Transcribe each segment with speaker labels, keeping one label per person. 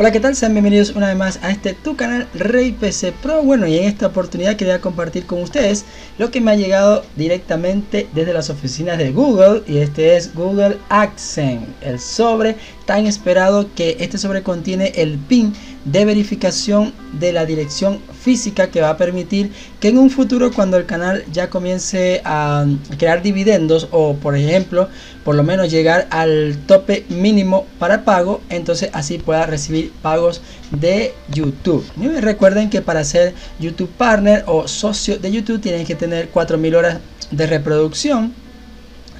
Speaker 1: Hola, ¿qué tal? Sean bienvenidos una vez más a este tu canal Rey PC Pro. Bueno, y en esta oportunidad quería compartir con ustedes lo que me ha llegado directamente desde las oficinas de Google y este es Google Accent, el sobre tan esperado que este sobre contiene el PIN de verificación de la dirección física que va a permitir que en un futuro cuando el canal ya comience a crear dividendos o por ejemplo por lo menos llegar al tope mínimo para pago entonces así pueda recibir pagos de YouTube. Recuerden que para ser YouTube partner o socio de YouTube tienen que tener 4000 horas de reproducción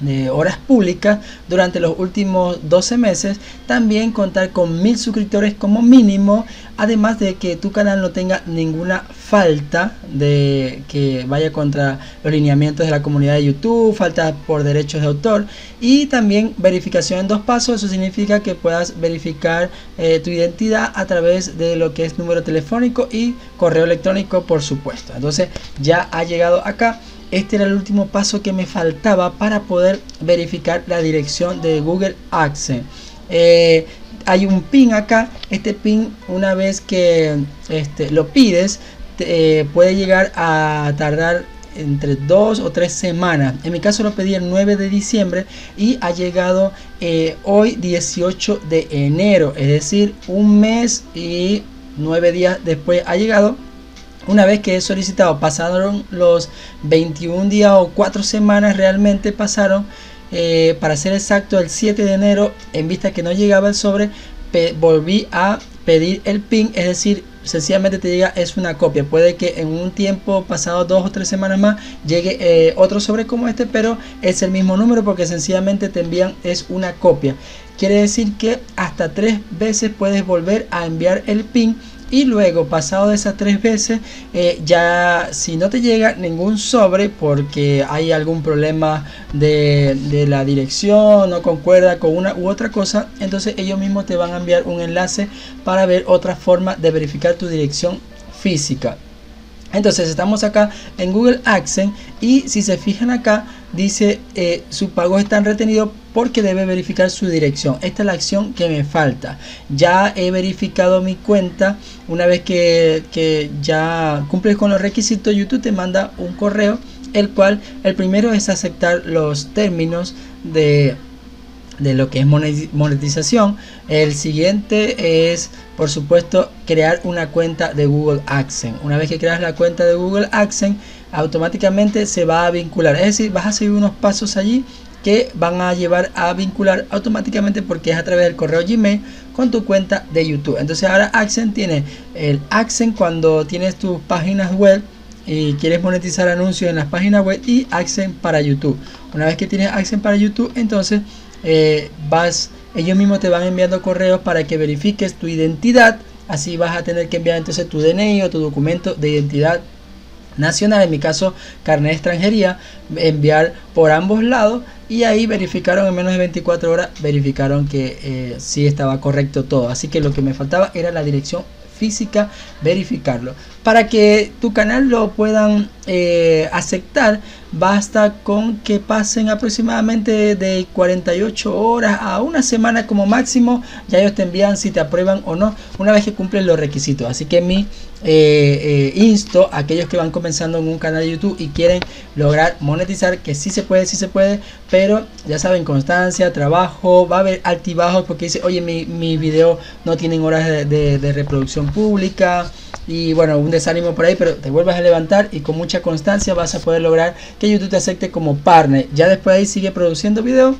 Speaker 1: de horas públicas durante los últimos 12 meses, también contar con mil suscriptores como mínimo, además de que tu canal no tenga ninguna falta de que vaya contra los lineamientos de la comunidad de YouTube, falta por derechos de autor y también verificación en dos pasos, eso significa que puedas verificar eh, tu identidad a través de lo que es número telefónico y correo electrónico por supuesto. Entonces ya ha llegado acá este era el último paso que me faltaba para poder verificar la dirección de Google Access. Eh, hay un pin acá. Este pin, una vez que este, lo pides, eh, puede llegar a tardar entre dos o tres semanas. En mi caso lo pedí el 9 de diciembre y ha llegado eh, hoy 18 de enero. Es decir, un mes y nueve días después ha llegado una vez que he solicitado, pasaron los 21 días o 4 semanas realmente pasaron. Eh, para ser exacto, el 7 de enero, en vista que no llegaba el sobre, volví a pedir el PIN, es decir, sencillamente te llega es una copia. Puede que en un tiempo pasado dos o tres semanas más llegue eh, otro sobre como este, pero es el mismo número porque sencillamente te envían es una copia. Quiere decir que hasta tres veces puedes volver a enviar el PIN y luego pasado de esas tres veces eh, ya si no te llega ningún sobre porque hay algún problema de, de, la dirección no concuerda con una u otra cosa entonces ellos mismos te van a enviar un enlace para ver otra forma de verificar tu dirección física entonces estamos acá en Google Accent y si se fijan acá dice eh, su pago está retenido porque debe verificar su dirección. Esta es la acción que me falta. Ya he verificado mi cuenta. Una vez que ya cumples con los requisitos, YouTube te manda un correo, el cual el primero es aceptar los términos de de lo que es monetización. El siguiente es, por supuesto, crear una cuenta de Google Accent. Una vez que creas la cuenta de Google Accent, automáticamente se va a vincular. Es decir, vas a seguir unos pasos allí que van a llevar a vincular automáticamente porque es a través del correo Gmail con tu cuenta de YouTube. Entonces ahora Accent tiene el Accent cuando tienes tus páginas web y quieres monetizar anuncios en las páginas web y Accent para YouTube. Una vez que tienes Accent para YouTube, entonces eh, vas, ellos mismos te van enviando correos para que verifiques tu identidad. Así vas a tener que enviar entonces tu DNI o tu documento de identidad nacional, en mi caso carnet de extranjería, enviar por ambos lados y ahí verificaron en menos de 24 horas, verificaron que eh, sí estaba correcto todo. Así que lo que me faltaba era la dirección física, verificarlo. Para que tu canal lo puedan eh, aceptar, basta con que pasen aproximadamente de 48 horas a una semana como máximo. Ya ellos te envían si te aprueban o no, una vez que cumplen los requisitos. Así que mi eh, eh, insto a aquellos que van comenzando en un canal de YouTube y quieren lograr monetizar, que sí se puede, sí se puede, pero ya saben, constancia, trabajo, va a haber altibajos porque dice, oye, mi, mi video no tienen horas de reproducción pública y bueno, un desánimo por ahí, pero te vuelvas a levantar y con mucha constancia vas a poder lograr que YouTube te acepte como partner. Ya después ahí sigue produciendo videos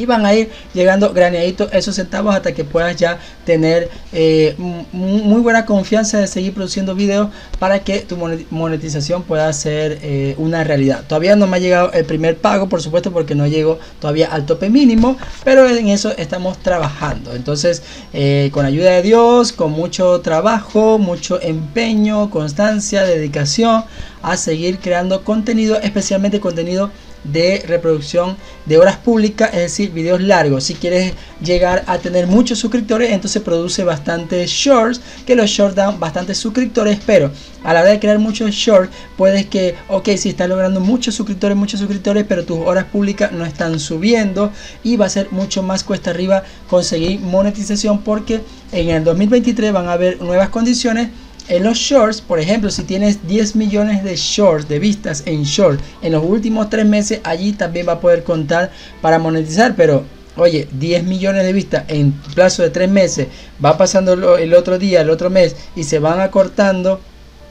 Speaker 1: y van a ir llegando graneaditos esos centavos hasta que puedas ya tener eh, muy buena confianza de seguir produciendo videos para que tu monetización pueda ser eh, una realidad. Todavía no me ha llegado el primer pago, por supuesto, porque no llego todavía al tope mínimo, pero en eso estamos trabajando. Entonces, eh, con ayuda de Dios, con mucho trabajo, mucho empeño, constancia, dedicación a seguir creando contenido, especialmente contenido de reproducción de horas públicas, es decir, videos largos. Si quieres llegar a tener muchos suscriptores, entonces produce bastantes shorts, que los shorts dan bastantes suscriptores, pero a la hora de crear muchos shorts, puedes que, ok, si estás logrando muchos suscriptores, muchos suscriptores, pero tus horas públicas no están subiendo y va a ser mucho más cuesta arriba conseguir monetización porque en el 2023 van a haber nuevas condiciones en los shorts, por ejemplo, si tienes 10 millones de shorts, de vistas en shorts, en los últimos tres meses, allí también va a poder contar para monetizar. Pero, oye, 10 millones de vistas en plazo de tres meses, va pasando el otro día, el otro mes, y se van acortando.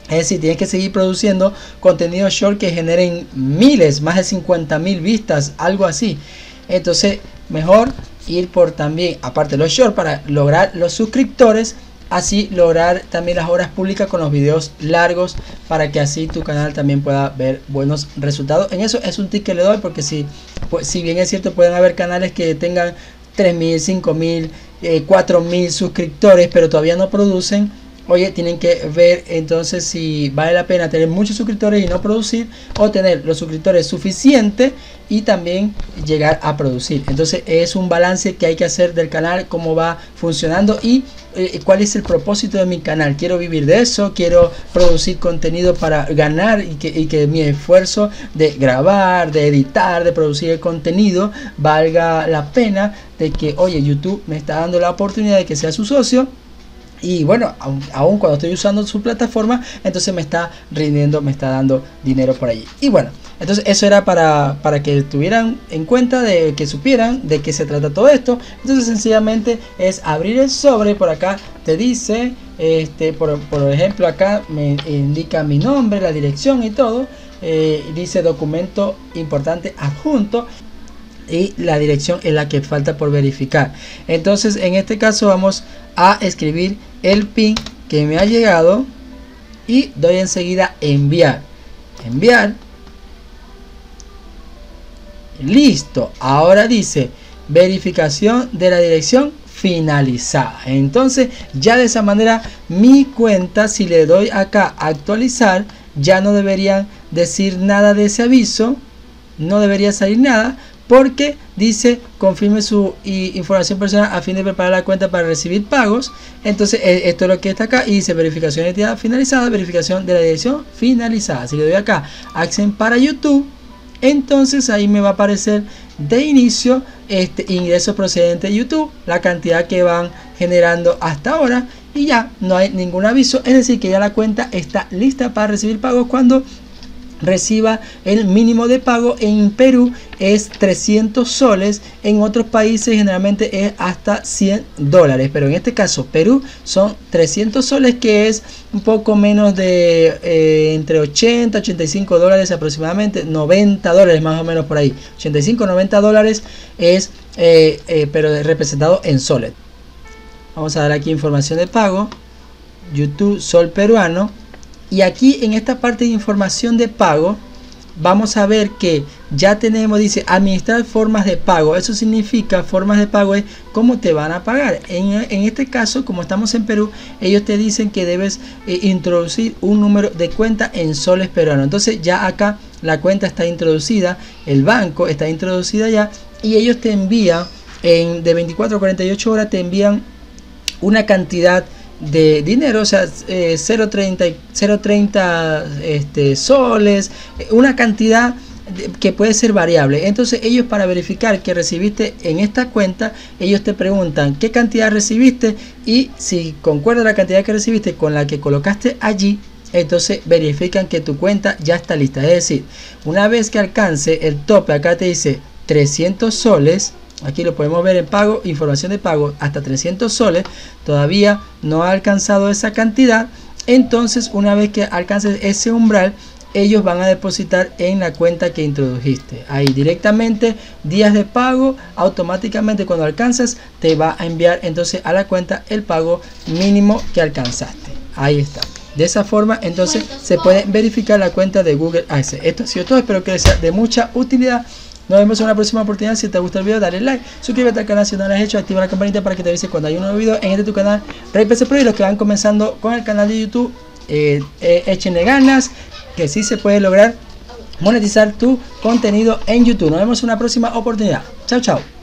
Speaker 1: Es decir, tienes que seguir produciendo contenido short que generen miles, más de 50 mil vistas, algo así. Entonces, mejor ir por también, aparte de los shorts, para lograr los suscriptores así lograr también las horas públicas con los videos largos para que así tu canal también pueda ver buenos resultados. En eso es un tip que le doy porque si, pues, si bien es cierto pueden haber canales que tengan 3.000, 5.000, eh, 4.000 suscriptores pero todavía no producen oye, tienen que ver entonces si vale la pena tener muchos suscriptores y no producir o tener los suscriptores suficientes y también llegar a producir. Entonces es un balance que hay que hacer del canal, cómo va funcionando y eh, cuál es el propósito de mi canal. Quiero vivir de eso, quiero producir contenido para ganar y que, y que mi esfuerzo de grabar, de editar, de producir el contenido valga la pena de que, oye, YouTube me está dando la oportunidad de que sea su socio y bueno, aún, cuando estoy usando su plataforma, entonces me está rindiendo, me está dando dinero por allí. Y bueno, entonces eso era para, para que tuvieran en cuenta, de que supieran de qué se trata todo esto. Entonces sencillamente es abrir el sobre, por acá te dice, este, por, ejemplo acá me indica mi nombre, la dirección y todo. Eh, dice documento importante adjunto y la dirección es la que falta por verificar. Entonces en este caso vamos a escribir el pin que me ha llegado y doy enseguida enviar. Enviar. Listo. Ahora dice verificación de la dirección finalizada. Entonces ya de esa manera mi cuenta si le doy acá actualizar ya no deberían decir nada de ese aviso. No debería salir nada porque dice confirme su información personal a fin de preparar la cuenta para recibir pagos. Entonces e, esto es lo que está acá y dice verificación de identidad finalizada, verificación de la dirección finalizada. Si le doy acá Accent para YouTube, entonces ahí me va a aparecer de inicio este ingreso procedente de YouTube, la cantidad que van generando hasta ahora y ya no hay ningún aviso, es decir que ya la cuenta está lista para recibir pagos cuando reciba el mínimo de pago. En Perú es 300 soles en otros países generalmente es hasta 100 dólares pero en este caso Perú son 300 soles que es un poco menos de eh, entre 80 85 dólares aproximadamente 90 dólares más o menos por ahí. 85 90 dólares es eh, eh, pero representado en soles. Vamos a dar aquí información de pago. YouTube Sol peruano y aquí en esta parte de información de pago, vamos a ver que ya tenemos, dice, administrar formas de pago. Eso significa, formas de pago es cómo te van a pagar. En, este caso, como estamos en Perú, ellos te dicen que debes eh, introducir un número de cuenta en soles peruanos. Entonces ya acá la cuenta está introducida, el banco está introducida ya y ellos te envían en, de 24 a 48 horas, te envían una cantidad de dinero, o sea, 0.30 eh, este, soles, una cantidad que puede ser variable. Entonces ellos para verificar que recibiste en esta cuenta, ellos te preguntan qué cantidad recibiste y si concuerda la cantidad que recibiste con la que colocaste allí, entonces verifican que tu cuenta ya está lista. Es decir, una vez que alcance el tope, acá te dice 300 soles, Aquí lo podemos ver en pago, información de pago hasta 300 soles. Todavía no ha alcanzado esa cantidad. Entonces una vez que alcances ese umbral, ellos van a depositar en la cuenta que introdujiste. Ahí directamente días de pago, automáticamente cuando alcanzas te va a enviar entonces a la cuenta el pago mínimo que alcanzaste. Ahí está. De esa forma entonces se puede verificar la cuenta de Google Ads. Esto ha sido todo, espero que sea de mucha utilidad. Nos vemos en una próxima oportunidad. Si te gusta el video, dale like, suscríbete al canal si no lo has hecho, activa la campanita para que te avise cuando hay un nuevo video en este tu canal Rey PC Pro y los que van comenzando con el canal de YouTube, eh, eh, échenle ganas, que sí se puede lograr monetizar tu contenido en YouTube. Nos vemos en una próxima oportunidad. Chao, chao.